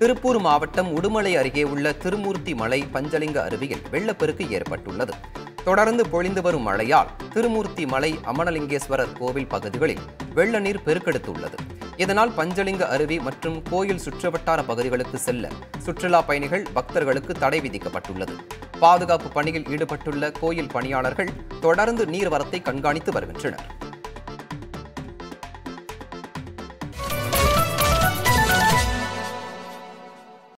திருப்பூர் மாவட்டம் உடுமலை அருகே உள்ள திருமூர்த்தி மலை பஞ்சலிங்க அருவியில் வெள்ளப்பெருக்கு ஏற்பட்டுள்ளது. தொடர்ந்து பொழிந்து வரும் மழையால் திருமூர்த்தி மலை அமனலிங்கேஸ்வரர் கோவில் பகுதிகளில் வெள்ள நீர் பெருக்கெடுத்துள்ளது. இதனால் பஞ்சலிங்க அருவி மற்றும் கோயில் சுற்றுவட்டார பகுதிகளுக்கு செல்ல சுற்றுலா பயணிகள் பக்தர்களுக்கு தடை விதிக்கப்பட்டுள்ளது. பாதுகாப்பு பணியில் ஈடுபட்டுள்ள கோயில் பணியாளர்கள் தொடர்ந்து நீர்வரத்தை கண்காணித்து வருகின்றனர்.